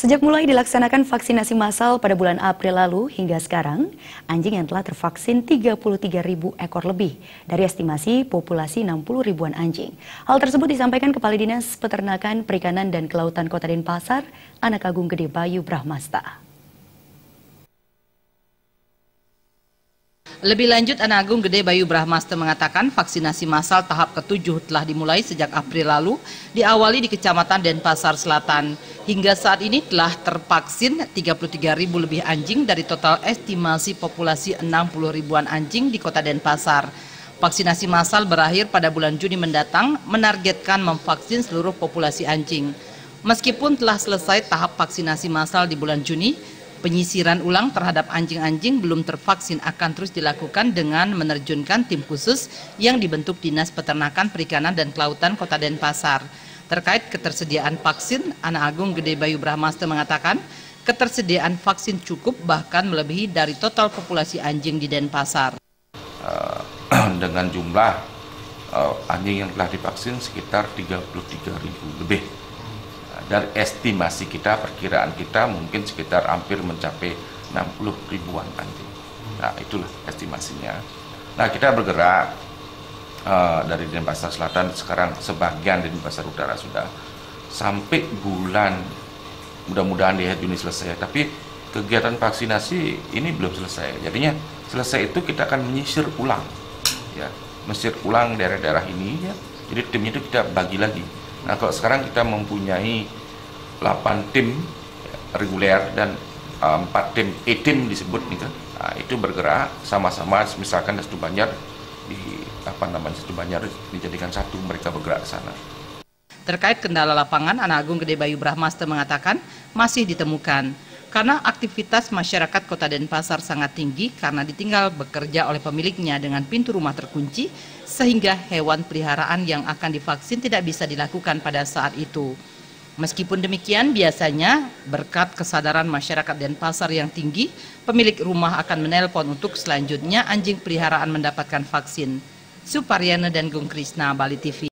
Sejak mulai dilaksanakan vaksinasi massal pada bulan April lalu hingga sekarang, anjing yang telah tervaksin 33 ribu ekor lebih dari estimasi populasi 60 ribuan anjing. Hal tersebut disampaikan Kepala Dinas Peternakan, Perikanan, dan Kelautan Kota Denpasar, Anak Agung Gede Bayu Brahmasta. Lebih lanjut, Anak Agung Gede Bayu Brahmasta mengatakan vaksinasi massal tahap ketujuh telah dimulai sejak April lalu, diawali di Kecamatan Denpasar Selatan. Hingga saat ini telah tervaksin 33 ribu lebih anjing dari total estimasi populasi 60 ribuan anjing di kota Denpasar. Vaksinasi massal berakhir pada bulan Juni mendatang, menargetkan memvaksin seluruh populasi anjing. Meskipun telah selesai tahap vaksinasi massal di bulan Juni, Penyisiran ulang terhadap anjing-anjing belum tervaksin akan terus dilakukan dengan menerjunkan tim khusus yang dibentuk Dinas Peternakan, Perikanan, dan Kelautan Kota Denpasar. Terkait ketersediaan vaksin, Anak Agung Gede Bayu Brahmasta mengatakan ketersediaan vaksin cukup bahkan melebihi dari total populasi anjing di Denpasar. Uh, dengan jumlah uh, anjing yang telah divaksin sekitar 33 ribu lebih dari estimasi kita, perkiraan kita mungkin sekitar hampir mencapai 60 ribuan anjing. Nah, itulah estimasinya. Nah, kita bergerak uh, dari Denpasar Selatan sekarang sebagian Denpasar Utara sudah sampai bulan mudah-mudahan di Juni selesai. Tapi kegiatan vaksinasi ini belum selesai. Jadinya selesai itu kita akan menyisir ulang, ya, menyisir ulang daerah-daerah ini. Ya. Jadi timnya itu kita bagi lagi. Nah, kalau sekarang kita mempunyai 8 tim reguler dan uh, 4 tim E-tim disebut nih kan. Nah, itu bergerak sama-sama misalkan Setu Banjar di apa namanya Setu Banjar dijadikan satu mereka bergerak ke sana. Terkait kendala lapangan, Anak Agung Gede Bayu Brahmaster mengatakan masih ditemukan karena aktivitas masyarakat Kota Denpasar sangat tinggi karena ditinggal bekerja oleh pemiliknya dengan pintu rumah terkunci sehingga hewan peliharaan yang akan divaksin tidak bisa dilakukan pada saat itu. Meskipun demikian, biasanya berkat kesadaran masyarakat Denpasar yang tinggi, pemilik rumah akan menelpon untuk selanjutnya anjing peliharaan mendapatkan vaksin. Supariana dan Gung Krisna, Bali TV.